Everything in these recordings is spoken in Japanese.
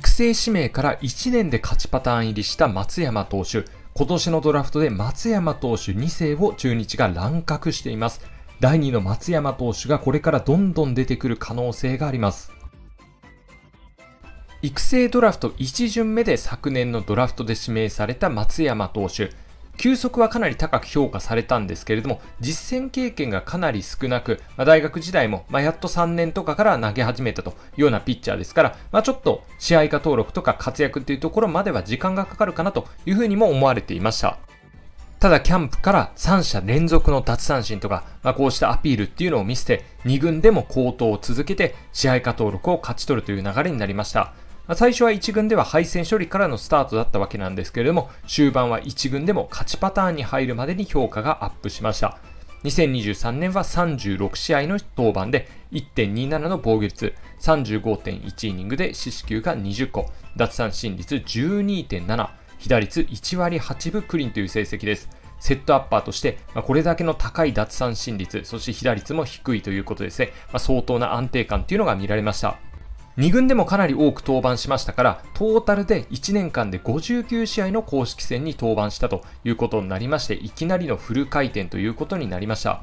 育成指名から1年で勝ちパターン入りした松山投手。今年のドラフトで松山投手2世を中日が乱獲しています。第2の松山投手がこれからどんどん出てくる可能性があります。育成ドラフト1巡目で昨年のドラフトで指名された松山投手。球速はかなり高く評価されたんですけれども、実戦経験がかなり少なく、まあ、大学時代も、まあ、やっと3年とかから投げ始めたというようなピッチャーですから、まあ、ちょっと試合化登録とか活躍っていうところまでは時間がかかるかなというふうにも思われていました。ただキャンプから3者連続の奪三振とか、まあ、こうしたアピールっていうのを見せて、2軍でも高騰を続けて試合化登録を勝ち取るという流れになりました。最初は1軍では敗戦処理からのスタートだったわけなんですけれども、終盤は1軍でも勝ちパターンに入るまでに評価がアップしました。2023年は36試合の登板で1.27の防御率、35.1イニングで四死球が20個、奪三振率12.7、被打率1割8分クリンという成績です。セットアッパーとして、まあ、これだけの高い奪三振率、そして被打率も低いということですね、まあ、相当な安定感というのが見られました。2軍でもかなり多く登板しましたから、トータルで1年間で59試合の公式戦に登板したということになりまして、いきなりのフル回転ということになりました。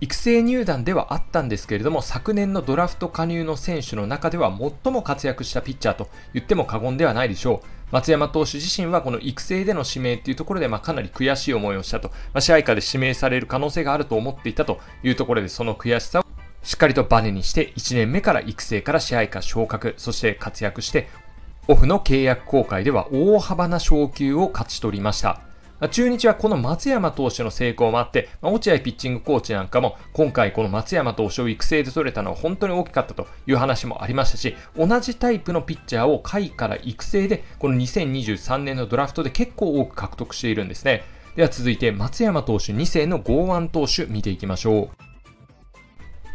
育成入団ではあったんですけれども、昨年のドラフト加入の選手の中では最も活躍したピッチャーと言っても過言ではないでしょう。松山投手自身はこの育成での指名っていうところで、ま、かなり悔しい思いをしたと、まあ、支配下で指名される可能性があると思っていたというところで、その悔しさをしっかりとバネにして1年目から育成から支配下昇格、そして活躍して、オフの契約公開では大幅な昇級を勝ち取りました。中日はこの松山投手の成功もあって、落合ピッチングコーチなんかも、今回この松山投手を育成で取れたのは本当に大きかったという話もありましたし、同じタイプのピッチャーを下位から育成で、この2023年のドラフトで結構多く獲得しているんですね。では続いて松山投手2世の剛腕投手見ていきましょう。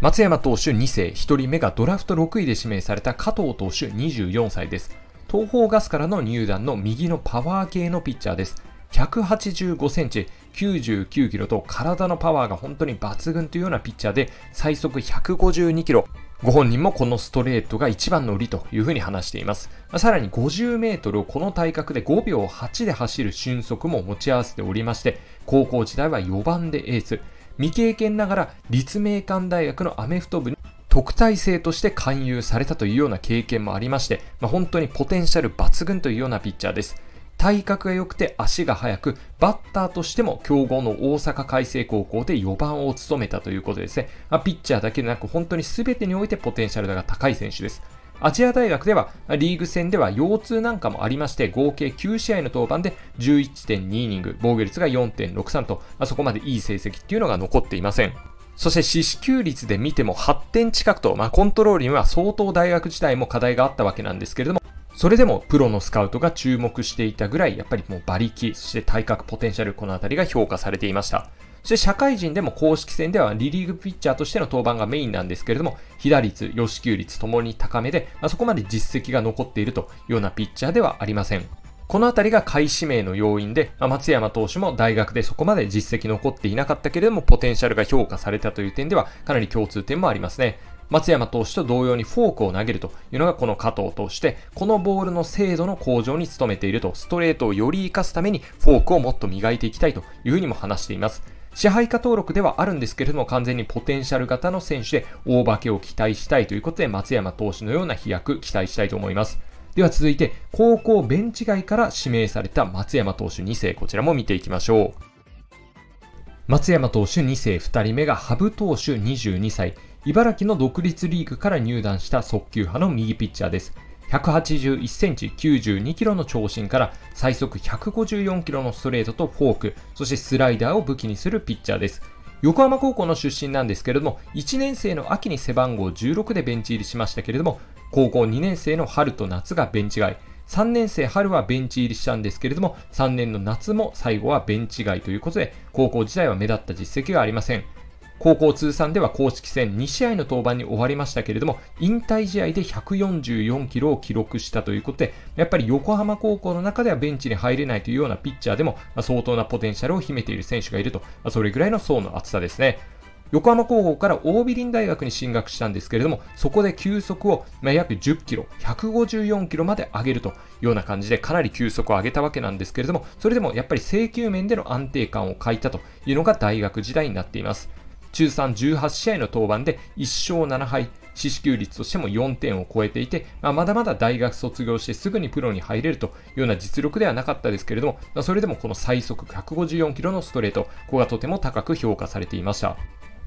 松山投手2世1人目がドラフト6位で指名された加藤投手24歳です。東方ガスからの入団の右のパワー系のピッチャーです。185センチ、99キロと体のパワーが本当に抜群というようなピッチャーで最速152キロ。ご本人もこのストレートが一番の売りというふうに話しています。さらに50メートルをこの体格で5秒8で走る俊足も持ち合わせておりまして、高校時代は4番でエース。未経験ながら立命館大学のアメフト部に特待生として勧誘されたというような経験もありまして、まあ、本当にポテンシャル抜群というようなピッチャーです。体格が良くて足が速く、バッターとしても強豪の大阪海星高校で4番を務めたということですね。まあ、ピッチャーだけでなく本当に全てにおいてポテンシャルが高い選手です。アジア大学ではリーグ戦では腰痛なんかもありまして合計9試合の登板で11.2イニング防御率が4.63と、まあ、そこまでいい成績っていうのが残っていません。そして死死球率で見ても8点近くと、まあ、コントロールには相当大学時代も課題があったわけなんですけれどもそれでもプロのスカウトが注目していたぐらいやっぱりもう馬力そして体格ポテンシャルこの辺りが評価されていました。そして社会人でも公式戦ではリリーグピッチャーとしての登板がメインなんですけれども、被打率、予支給率ともに高めで、まあ、そこまで実績が残っているというようなピッチャーではありません。このあたりが下位指名の要因で、まあ、松山投手も大学でそこまで実績残っていなかったけれども、ポテンシャルが評価されたという点では、かなり共通点もありますね。松山投手と同様にフォークを投げるというのがこの加藤投手で、このボールの精度の向上に努めていると、ストレートをより活かすためにフォークをもっと磨いていきたいというふうにも話しています。支配下登録ではあるんですけれども、完全にポテンシャル型の選手で大化けを期待したいということで、松山投手のような飛躍期待したいと思います。では続いて、高校ベンチ外から指名された松山投手2世、こちらも見ていきましょう。松山投手2世2人目が羽生投手22歳、茨城の独立リーグから入団した速球派の右ピッチャーです。181センチ92キロの長身から最速154キロのストレートとフォーク、そしてスライダーを武器にするピッチャーです。横浜高校の出身なんですけれども、1年生の秋に背番号16でベンチ入りしましたけれども、高校2年生の春と夏がベンチ外、3年生春はベンチ入りしたんですけれども、3年の夏も最後はベンチ外ということで、高校時代は目立った実績がありません。高校通算では公式戦2試合の登板に終わりましたけれども、引退試合で144キロを記録したということで、やっぱり横浜高校の中ではベンチに入れないというようなピッチャーでも、相当なポテンシャルを秘めている選手がいると、それぐらいの層の厚さですね。横浜高校から大ビリン大学に進学したんですけれども、そこで球速を、ま約10キロ、154キロまで上げるというような感じで、かなり球速を上げたわけなんですけれども、それでもやっぱり制球面での安定感を欠いたというのが大学時代になっています。中3 18試合の登板で1勝7敗、四死球率としても4点を超えていて、まあ、まだまだ大学卒業してすぐにプロに入れるというような実力ではなかったですけれども、まあ、それでもこの最速154キロのストレート、ここがとても高く評価されていました。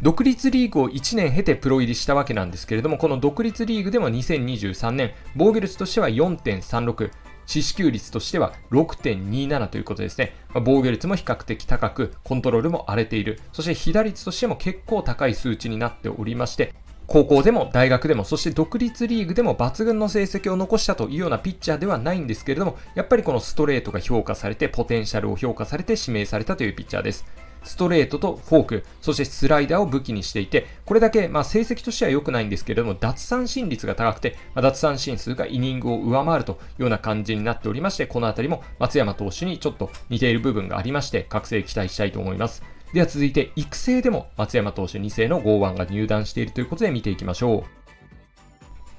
独立リーグを1年経てプロ入りしたわけなんですけれども、この独立リーグでも2023年、防御率としては4.36、四死球率としては6.27ということですね。まあ、防御率も比較的高く、コントロールも荒れている。そして被打率としても結構高い数値になっておりまして、高校でも大学でも、そして独立リーグでも抜群の成績を残したというようなピッチャーではないんですけれども、やっぱりこのストレートが評価されて、ポテンシャルを評価されて指名されたというピッチャーです。ストレートとフォーク、そしてスライダーを武器にしていて、これだけ、まあ、成績としては良くないんですけれども、奪三振率が高くて、まあ、奪三振数がイニングを上回るというような感じになっておりまして、このあたりも松山投手にちょっと似ている部分がありまして、覚醒期待したいと思います。では続いて、育成でも松山投手2世の剛腕が入団しているということで見ていきましょう。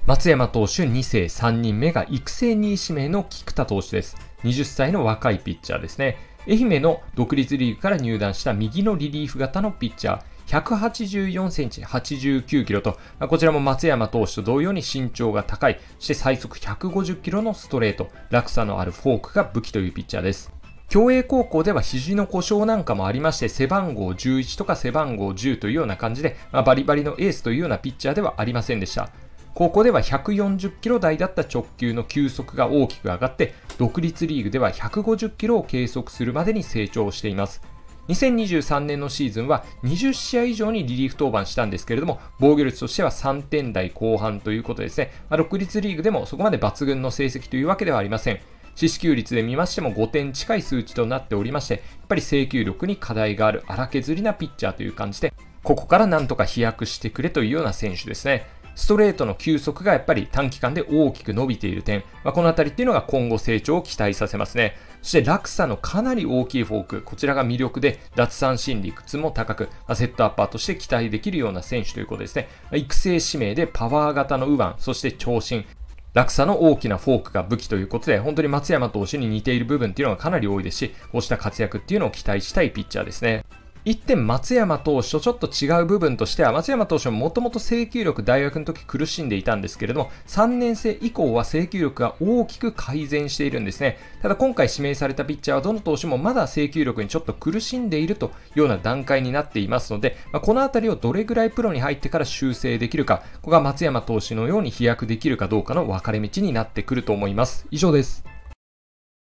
松山投手2世3人目が育成2位指名の菊田投手です。20歳の若いピッチャーですね。愛媛の独立リーグから入団した右のリリーフ型のピッチャー。184センチ、89キロと、こちらも松山投手と同様に身長が高い、そして最速150キロのストレート、落差のあるフォークが武器というピッチャーです。競泳高校では肘の故障なんかもありまして、背番号11とか背番号10というような感じで、まあ、バリバリのエースというようなピッチャーではありませんでした。高校では140キロ台だった直球の球速が大きく上がって、独立リーグでは150キロを計測するまでに成長しています。2023年のシーズンは20試合以上にリリーフ登板したんですけれども、防御率としては3点台後半ということですね。まあ、独立リーグでもそこまで抜群の成績というわけではありません。四死球率で見ましても5点近い数値となっておりまして、やっぱり制球力に課題がある荒削りなピッチャーという感じで、ここからなんとか飛躍してくれというような選手ですね。ストレートの球速がやっぱり短期間で大きく伸びている点、まあ、このあたりっていうのが今後成長を期待させますね。そして落差のかなり大きいフォーク、こちらが魅力で、脱三振率も高く、まあ、セットアッパーとして期待できるような選手ということですね。まあ、育成指名でパワー型の右腕、そして長身、落差の大きなフォークが武器ということで、本当に松山投手に似ている部分っていうのがかなり多いですし、こうした活躍っていうのを期待したいピッチャーですね。一点松山投手とちょっと違う部分としては、松山投手ももともと制球力大学の時苦しんでいたんですけれども、3年生以降は制球力が大きく改善しているんですね。ただ今回指名されたピッチャーはどの投手もまだ制球力にちょっと苦しんでいるというような段階になっていますので、まあ、このあたりをどれぐらいプロに入ってから修正できるか、ここが松山投手のように飛躍できるかどうかの分かれ道になってくると思います。以上です。